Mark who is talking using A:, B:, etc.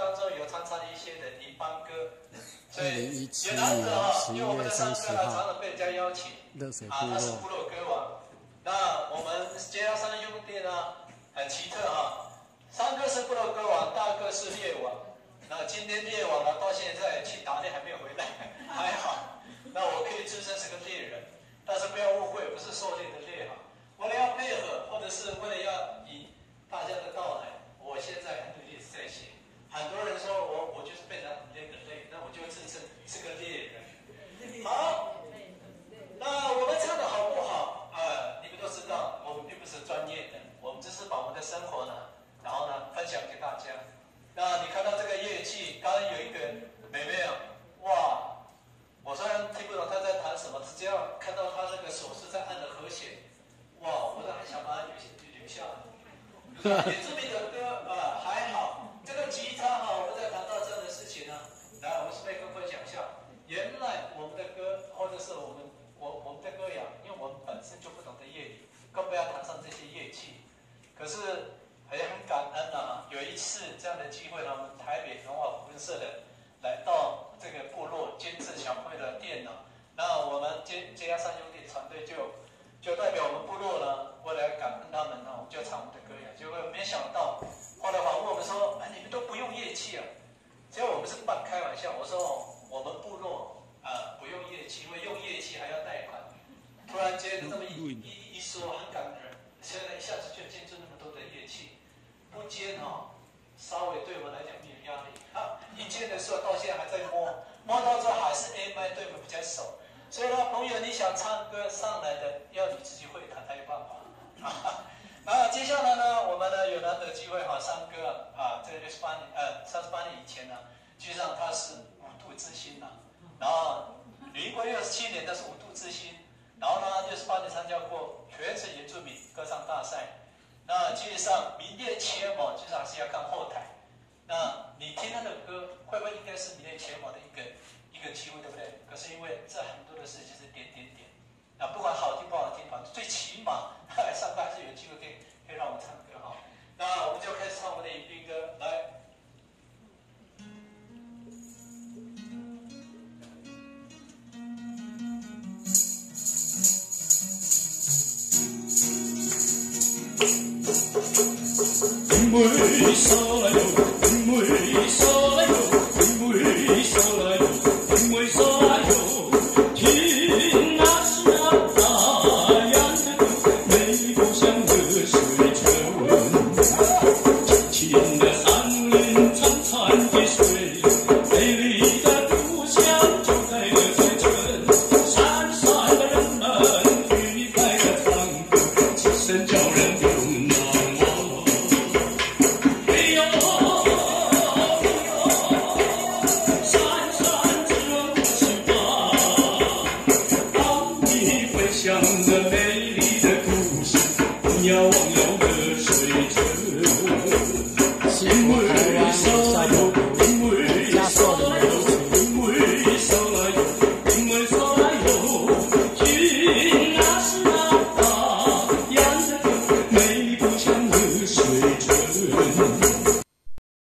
A: 当中有唱唱一些的领班歌，所以
B: 2017
A: 也难得啊，
B: 年
A: 因为我们的上
B: 11
A: 课
B: 月30
A: 呢常常被人家邀请。
B: 热水部
A: 啊，他是
B: 落
A: 部落歌王。那我们接腰山用电呢，很奇特啊、三哥是部落歌王，大哥是猎王。那今天猎王呢，到现在去打猎还没有回来，还好。那我可以自称是个猎人，但是不要误会，不是狩猎的猎哈。为了要配合，或者是为了要引大家的到来，我现在很努力地在写。很多人说我我就是被人很累的累，那我就自称是个猎人。好。那我们唱的好不好？呃，你们都知道，我们并不是专业的，我们只是把我们生活呢，然后呢分享给大家。那你看到这个乐器，刚刚有一个妹妹啊，哇！我虽然听不懂她在弹什么，只要看到她那个手是在按的和弦，哇！我都很想把它留下留下来。原住民的歌啊、还好，这个吉他哈、我们在谈到这样的事情呢，来，我们是贝克分享一下。原来我们的歌，或者是我们我我们的歌谣，因为我们本身就不懂得乐理，更不要谈上这些乐器。可是也很感恩啊，有一次这样的机会呢，我们台北文化服务社的来到这个部落监制小朋友的电脑，那我们接接压三兄弟团队就就代表我们部落呢，为了感恩他们呢，我们就唱我们的歌谣。结果没想到，后来访问我们说，哎，你们都不用乐器啊？结果我们是半开玩笑，我说哦，我们部落啊、不用乐器，因为用乐器还要贷款。突然间这么一一一说，很感人。现在一下子就建出那么多的乐器，不接哦，稍微对我来讲有点压力啊。一接的时候到现在还在摸，摸到之后还是 A 麦对我们比较熟。所以呢，朋友，你想唱歌上来的，要你自己会弹才有办法。啊，那接下来呢，我们呢有难得机会哈，三哥啊，这个六十八年，呃，三十八年以前呢，实际上他是五度之星呐、然后民国六十七年，他是五度之星，然后呢，六十八年参加过全省原住民歌唱大赛。那基本上名列前茅，其实还是要看后台。那你听他的歌，会不会应该是名列前茅的一个一个机会，对不对？可是因为这很多云雾山哟，云雾山哟，云雾山哟，云雾山哟。听那山那样美，故乡的
C: 水城。听那山林潺潺的水，美丽的故乡就在水城。山上的人们愉快的唱歌，歌声叫。yo, yo.